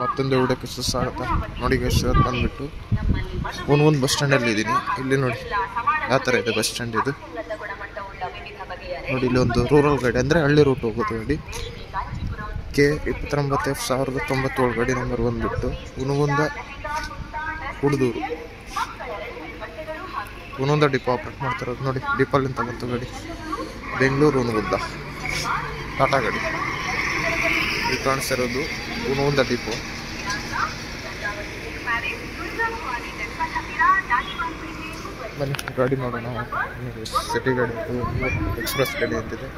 ಮತ್ತೊಂದು ಹುಡಕ್ಕೆ ಸುಸ್ತಾಗುತ್ತೆ ನೋಡಿ ಇವತ್ತು ಬಂದ್ಬಿಟ್ಟು ಒಂದು ಬಸ್ ಸ್ಟ್ಯಾಂಡಲ್ಲಿ ಇದ್ದೀನಿ ಇಲ್ಲಿ ನೋಡಿ, ಯಾವ ಥರ ಇದೆ ಬಸ್ ಸ್ಟ್ಯಾಂಡ್ ಇದು? ನೋಡಿ, ಇಲ್ಲಿ ಒಂದು ರೂರಲ್ ಗಾಡಿ ಅಂದರೆ ಹಳ್ಳಿ ರೂಟ್ ಹೋಗೋದು ನೋಡಿ ಕೆ ಇಪ್ಪತ್ತೊಂಬತ್ತು ಎಫ್ ಸಾವಿರದ ತೊಂಬತ್ತೇಳು ಗಾಡಿ ನಂಬರ್ ಬಂದುಬಿಟ್ಟು ಹುನಗುಂದ ಹುಡುದೂರು ಹುನಗುಂದ ಡಿಪೋ ಆಪ್ರೇಟ್ ಮಾಡ್ತಿರೋದು. ನೋಡಿ ಡಿಪೋಲಿಂದ ಬಂತು ಗಾಡಿ. ಬೆಂಗಳೂರು ಹುನಗುಂದ ಟಾಟಾ ಗಾಡಿ. ಇಲ್ಲಿ ಕಾಣಿಸ್ತಿರೋದು ಹುನಗುಂದ tipo ಬನ್ನಿ ಗಾಡಿ ನೋಡೋಣ. ಸಿಟಿ ಗಾಡಿ ಎಕ್ಸ್ಪ್ರೆಸ್ ಗಾಡಿ ಅಂತಿದೆ.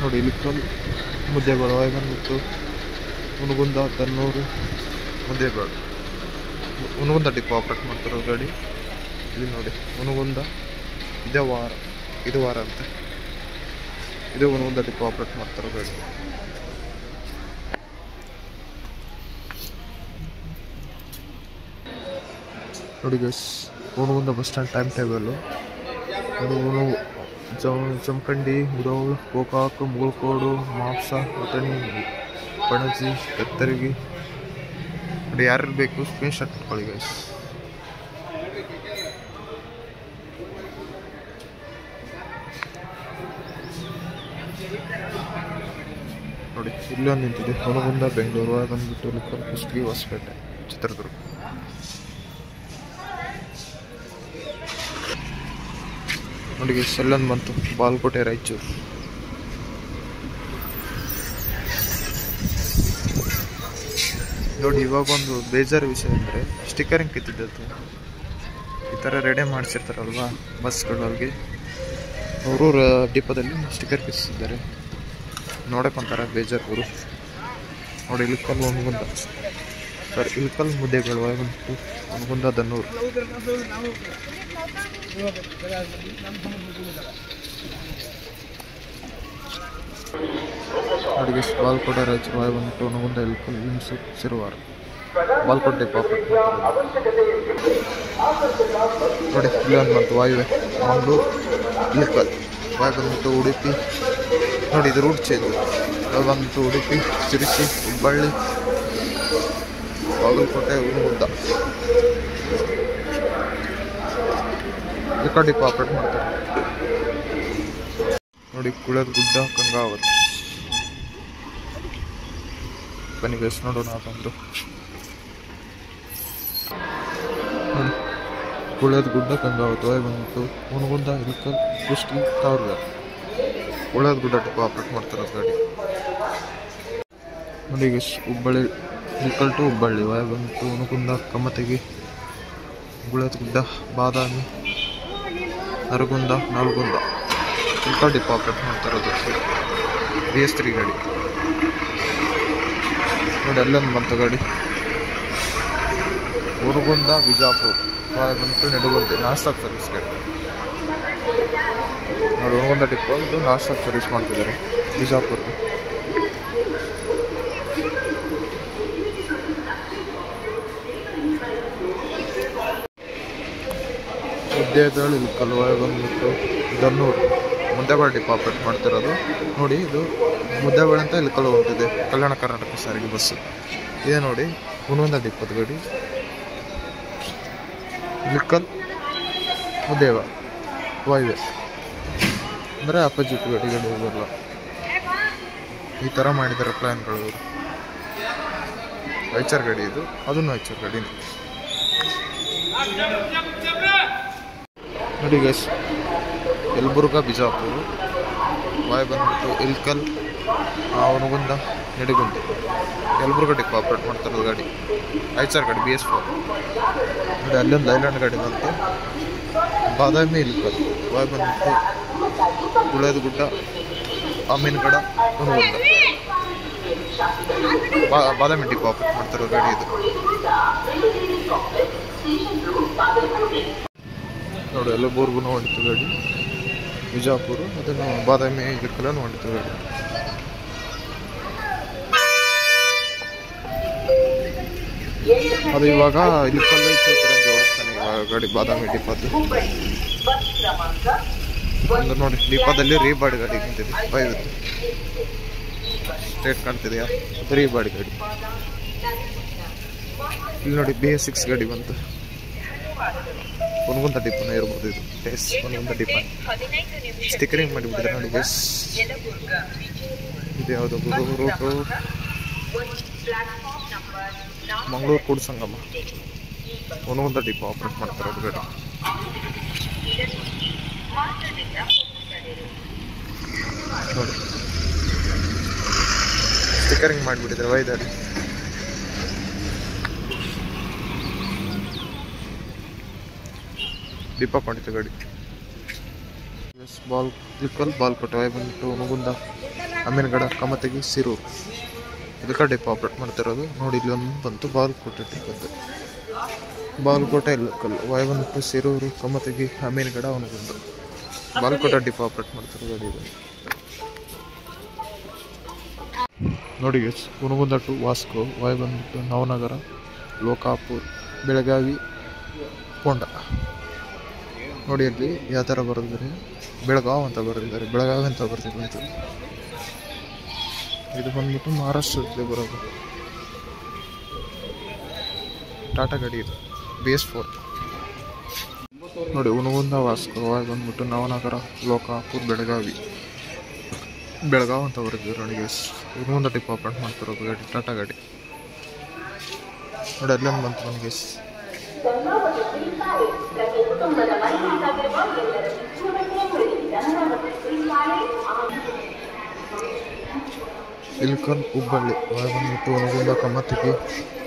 ನೋಡಿ ಇಲ್ಲಿ ಕಲ್ ಮುದ್ದೆಗಳು ಬಂದ್ಬಿಟ್ಟು ಹುನಗುಂದ ತನ್ನೂರು ಮುದ್ದೆಗಳು ಹುನಗುಂದ ಡಿಪೋ ಆಪ್ರೇಟ್ ಮಾಡ್ತಿರೋ ಗಾಡಿ ಇಲ್ಲಿ ನೋಡಿ ಹುನಗುಂದ ಇದೇ ವಾರ, ಇದು ವಾರ ಅಂತ. ಇದು ಹುನಗುಂದ ಡಿಪೋ ಆಪ್ರೇಟ್ ಮಾಡ್ತಿರೋ ಗಾಡಿ ನೋಡಿ ಗಸ್ Hungund bus stand time table Jamkhandi Mudhol Gokak, Mugalkhod, Mapusa ಮತಣಿ Panaji, Kattaragi. ನೋಡಿ ಯಾರು ಬೇಕು ಸ್ಕ್ರೀನ್ ಶಾಟ್ ಇಟ್ಕೊಳ್ಳಿ ಗೈಸ್ ನೋಡಿ, ಇಲ್ಲೊಂದು ನಿಂತಿದೆ. ಹೊಲಗುಂದ ಬೆಂಗಳೂರು ಬಂದ್ಬಿಟ್ಟು ಲಿಕ್ಕಲ್ ಕುಷ್ಟಗಿ ಹೊಸಪೇಟೆ, ಚಿತ್ರದುರ್ಗ. ನೋಡಿ ಗೈಸ್ ಎಲ್ಲೊಂದು ಬಂತು, ಬಾಲ್ಕೋಟೆ ರಾಯಚೂರು. ನೋಡಿ, ಇವಾಗ ಒಂದು ಬೇಜಾರು ವಿಷಯ ಅಂದರೆ ಸ್ಟಿಕ್ಕರಿಂಗ್ ಕಿತ್ತಿದ್ದದ್ದು ಈ ಥರ ರೆಡಿ ಮಾಡಿಸಿರ್ತಾರಲ್ವಾ ಬಸ್ಗಳಲ್ಲಿ ಅವರು ಡಿಪೋದಲ್ಲಿ ಸ್ಟಿಕ್ಕರ್ ಕಿತ್ತಿದ್ದಾರೆ ನೋಡಕ್ಕೊಂಥರ ಬೇಜಾರು ಅವರು ನೋಡಿ, ಇಲ್ಲಿ ಕಲ್ಲು ಒಂದು ಒಣಗುಂದ ಸರ್ ಇಲ್ಕಲ್ ಮುದ್ದೆಗಳು ಬಂತು ಒಣಗುಂದ ದನ್ನೂರು ಅಡುಗೆ ಬಾಲ್ಕೋಟೆ ರಾಯಚೂರು ವಾಯು ಬಂದ್ಬಿಟ್ಟು ಒಣಗುಂದ ಇಲ್ಕಲ್ ಲಿಮ್ಸು ಸಿರುವಾರ ಬಾಲ್ಕೋಟೆ ಪಾಪ ನೋಡಿ ಇಲ್ಲೊಂದು ಮತ್ತು ವಾಯುವೆ ಮಂಗಳೂರು ಇಲ್ಕಲ್ ವಾಯು ಬಂದ್ಬಿಟ್ಟು ಉಡುಪಿ, ನೋಡಿ, ಇದು ರೂಟ್ ಚೇಂಜ್. ಅದು ಬಂದ್ಬಿಟ್ಟು ಉಡುಪಿ ಶಿರಸಿ ಹುಬ್ಬಳ್ಳಿ ಬಾಗಲಕೋಟೆ ಹುನಗುಂದ ಗುಡ್ಡ ಕಡೆ ಆಪ್ರೇಟ್ ಮಾಡ್ತಾರೆ ನೋಡಿ ಕುಳದ ಗುಡ್ಡ ಗಂಗಾವತಿ ಬನ್ನಿ ಗೈಸ್ ನೋಡೋಣ ಬಂದು ನೋಡಿ ಕುಳದ ಗುಡ್ಡ ಗಂಗಾವತಿ ಹೋಗಿ ಬಂದ್ಬಿಟ್ಟು ಮುನಗುಂದ ಇಲ್ಕಲ್ ಕುಷ್ಟಿ ತಾವ್ರಗಾರ ಕುಳದ ಗುಡ್ಡ ಟಿಪ್ಪು ಆಪ್ರೇಟ್ ಮಾಡ್ತಾರೆ ಗಾಡಿ. ನೋಡಿ ಹುಬ್ಬಳ್ಳಿ ಇಲ್ಕಲ್ ಟು ಹುಬ್ಬಳ್ಳಿ ಹೋಗಿ ಬಂತು ಹುನಗುಂದ ಕಮ್ಮತೆಗಿ ಗುಳದ ಗುಡ್ಡ ಬಾದಾಮಿ ನರಗುಂದ ನಲ್ಗುಂದ ಚಿಲ್ಕ ಡಿಪೋ ಆಪ್ರೇಟ್ ಮಾಡ್ತಿರೋದು ಬಿ ಎಸ್ ತ್ರೀ ಗಾಡಿ. ನೋಡಿ ಅಲ್ಲೊಂದು ಬಂತು ಗಾಡಿ. ಉರುಗುಂದ ಬಿಜಾಪುರ್ ಬಂತು ನೆಡುಗುಂದಿ ನಾನ್ ಸ್ಟಾಪ್ ಸರ್ವಿಸ್ ಗಾಡಿ. ನೋಡಿ ಉರುಗುಂದ ಡಿಪೋ ಇದು ನಾನ್ ಸ್ಟಾಪ್ ಸರ್ವಿಸ್ ಮಾಡ್ತಿದ್ದಾರೆ ಬಿಜಾಪುರ್ಗೆ ಉದ್ಯೋಗಗಳು ಇಲ್ಲಿ ಕಲ್ವಾಯ ಬಂದ್ಬಿಟ್ಟು ದನ್ನೂರು ಮುದ್ದೇಬಾಳ ಡಿಪೋ ಆಪ್ರೇಟ್ ಮಾಡ್ತಿರೋದು. ನೋಡಿ, ಇದು ಮುದ್ದೆಬೇಳೆ ಅಂತ ಇಲ್ಲಿ ಕಲ್ಲು ಹೋಗ್ತಿದೆ. ಕಲ್ಯಾಣ ಕರ್ನಾಟಕ ಸಾರಿಗೆ ಬಸ್ಸು. ಇದೆ ನೋಡಿ ಹುಣವಂದ ಡಿಪ್ಪದ ಗಾಡಿ. ಲಿಕ್ಕಲ್ ಮುದ್ದೇವ. ವಾಯುವೆ ಅಂದರೆ ಅಪೋಸಿಟ್ ಗಾಡಿ ಹೋಗಲ್ಲ. ಈ ಥರ ಮಾಡಿದ್ದಾರೆ ಪ್ಲ್ಯಾನ್ಗಳು ಇವರು. ಗಡಿ ಗಾಡಿ ಇದು. ಅದನ್ನು ಐಚರ್ ಗಾಡಿನೇ. ನೋಡಿ ಗೈಸ್ ಯಲಬುರ್ಗ ಬಿಜಾಪುರ. ವಾಯು ಬಂದ್ಬಿಟ್ಟು ಇಲ್ಕಲ್ ಅವನಗುಂದ ನಡಿಗುಂದ. ಯಲಬುರ್ಗ ಡಿಕ್ ಆಪ್ರೇಟ್ ಮಾಡ್ತಿರೋದು ಗಾಡಿ. ಐಚಾರ್ ಗಾಡಿ ಬಿ ಎಸ್ ಫೋರ್. ನೋಡಿ ಅಲ್ಲೊಂದು ಐಲ್ಯಾಂಡ್ ಗಾಡಿ ಬಂತು. ಬಾದಾಮಿ ಇಲ್ಕಲ್. ವಾಯು ಬಂದ್ಬಿಟ್ಟು ಗುಳದ ಗುಡ್ಡ ಅಮೀನ್ಗಡ ಹುನಗುಂದ ಬಾ, ಬಾದಾಮಿ ಡಿಕ್ ಆಪ್ರೇಟ್ ಮಾಡ್ತಿರೋ ಗಾಡಿ ಇದು. ಎಲ್ಲ ಬೋರ್ಗು ಹೊಡಿತು ಗಾಡಿ. ವಿಜಾಪುರ ಅದನ್ನು ಬಾದಾಮಿ ಇಳಕಲ್ಲೂ ಹೊಡಿತು ಗಾಡಿ. ಅದು ಇವಾಗ ಇಲ್ಲಿ ಓಡಿಸ್ತಾನೆ ಇವಾಗ ಗಾಡಿ ಬಾದಾಮಿ ಡಿಪದ್ದು ಒಂದು ನೋಡಿ ದೀಪದಲ್ಲಿ ರೀಬಾಡಿ ಗಾಡಿ ನಿಂತಿದೆ. ಬೈದು. ಸ್ಟ್ರೇಟ್ ಕಾಣ್ತಿದೆಯಾ? ರೀಬಾಡಿ ಗಾಡಿ. ಇಲ್ಲಿ ನೋಡಿ ಬಿ ಎಸ್ ಸಿಕ್ಸ್ ಗಾಡಿ ಬಂತು. ಒಣಗುಂತ ಡಿಪ್ಪನ ಇರ್ಬೋದು ಇದು. ಟೇಸ್ ಒಂದೊಂದು ಡಿಪ್ಪ ಸ್ಟಿಕರಿಂಗ್ ಮಾಡಿಬಿಟ್ಟಿದ್ದಾರೆ ನೋಡಿ ಎಸ್ ಇದು ಯಾವುದು ರೂಟು ಮಂಗಳೂರು ಕೂಡ ಸಂಗಮ. ಒಣಗುಂತ ಡಿಪ್ಪ ಆಪ್ರೇಟ್ ಮಾಡ್ತಾರೆ ಗಾಡಿ ನೋಡಿ. ಸ್ಟಿಕರಿಂಗ್ ಮಾಡಿಬಿಟ್ಟಿದ್ದಾರೆ ವೈದಾಡಿ ದೀಪ ಕೊಂಡಿತ್ತು ಗಾಡಿ. ಎಸ್ ಬಾಲ್ ಕ್ಲಿಕ್ಕಲ್ಲಿ ಬಾಲ್ ಕೊಟ್ಟು ಬಂದ್ಬಿಟ್ಟು ಮುಗುಂದ ಅಮೀನ್ಗಡ ಕಮತಗಿ ಸಿರೂರು ಇದಕ್ಕೆ ಡಿಪ್ ಆಪ್ರೇಟ್ ಮಾಡ್ತಿರೋದು. ನೋಡಿ, ಇಲ್ಲಿ ಒಂದು ಬಂತು ಬಾಲ್ ಕೊಟ್ಟೆ ಬಂತು ಬಾಲ್ ಕೋಟೆ ಇಲ್ಲ ಟು ವಾಯ್ ಬಂದ್ಬಿಟ್ಟು ಸಿರೂರು ಕಮತಗಿ ಅಮೀನ್ಗಡ ಅವನಿಗೊಂದು. ಬಾಲ್ ಕೊಟ್ಟ ಡಿಪ್ ಆಪ್ರೇಟ್ ಮಾಡ್ತಾರೆ ಗಾಡಿ ನೋಡಿ ಎಸ್ ಹುನಗುಂದ ಟು ವಾಸ್ಕೋ ವಾಯ್ ಬಂದ್ಬಿಟ್ಟು ನವನಗರ, ಲೋಕಾಪುರ್, ಬೆಳಗಾವಿ ಪೊಂಡ ನೋಡಿ ಅಲ್ಲಿ ಯಾವ ಥರ ಬರೆದಿದ್ದಾರೆ. ಬೆಳಗಾವ್ ಅಂತ ಬರೆದಿದ್ದಾರೆ. ಬೆಳಗಾವಿ ಅಂತ ಬರ್ತಿದ್ದಂತೆ ಇದು ಬಂದ್ಬಿಟ್ಟು ಮಹಾರಾಷ್ಟ್ರದಲ್ಲಿ ಬರೋದು. ಟಾಟಾ ಗಾಡಿ ಇದು. Base four. ನೋಡಿ ಉಣಗುಂದ ವಾಸ್ಕೋ ಬಂದ್ಬಿಟ್ಟು ನವನಗರ, ಲೋಕಾಪುರ್, ಬೆಳಗಾವಿ. ಬೆಳಗಾವ್ ಅಂತ ಬರೆದಿದ್ದಾರೆ. ನೋಡಿ ಉಣಗುಂದ ಟಿಪ್ ಆಪರೇಟ್ ಮಾಡ್ತಿರೋದು ಗಾಡಿ, ಟಾಟಾ ಗಾಡಿ. ನೋಡಿ, ಅಲ್ಲೊಂದು ಬಂತು ನನಗೆ ಎಸ್ ಇಲ್ಕಲ್ ಹುಬ್ಬಳ್ಳಿ. ಒಳಗೆ ಬಂದ್ಬಿಟ್ಟು ನರಗುಂದ ಕಮ್ಮತ್ತಿಗೆ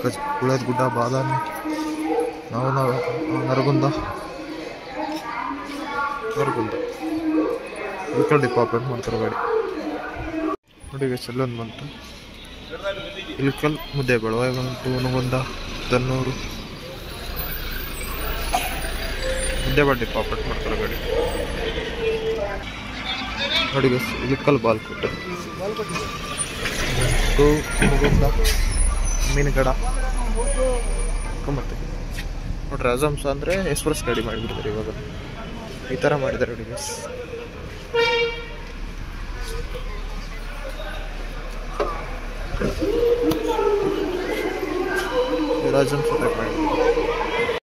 ಕಜ್ ಉಳದ ಗುಡ್ಡ ಬಾದಾಮಿ, ನಾವು ನಾವು ನರಗುಂದ. ನರಗುಂದ. ಇಲ್ಕಲ್ ಡಿಪಾರ್ಟ್ಮೆಂಟ್ ಮಾಡ್ತಾರೆ ಗಾಡಿ ನೋಡಿ ಚೆಲ್ಲೊಂದು ಬಂತು. ಇಲ್ಕಲ್ ಮುದ್ದೇಬೇಳು ಒಳಗೆ ಬಂದ್ಬಿಟ್ಟು ನರಗುಂದ, ದನ್ನೂರು. ಮುದ್ದೇಬೇಳು ಡಿಪಾರ್ಟ್ಮೆಂಟ್ ಮಾಡ್ತಾರೆ ಗಾಡಿ ನೋಡಿ ಇಲ್ಕಲ್ ಬಾಲ್ ಕೊಟ್ಟು ಟು ಮುಗುಂದ ಮೀನುಗಡ ಮತ್ತೆ ನೋಡ್ರಿ ರಜಮ್ಸ್ ಅಂದರೆ ಎಕ್ಸ್ಪ್ರೆಸ್ ಗಾಡಿ ಮಾಡಿಬಿಡ್ತಾರೆ ಇವಾಗ. ಈ ಥರ ಮಾಡಿದ್ದಾರೆ ನೋಡಿ ಗಸ್ ರಾಜಮ್ಸ್ ಮಾಡಿ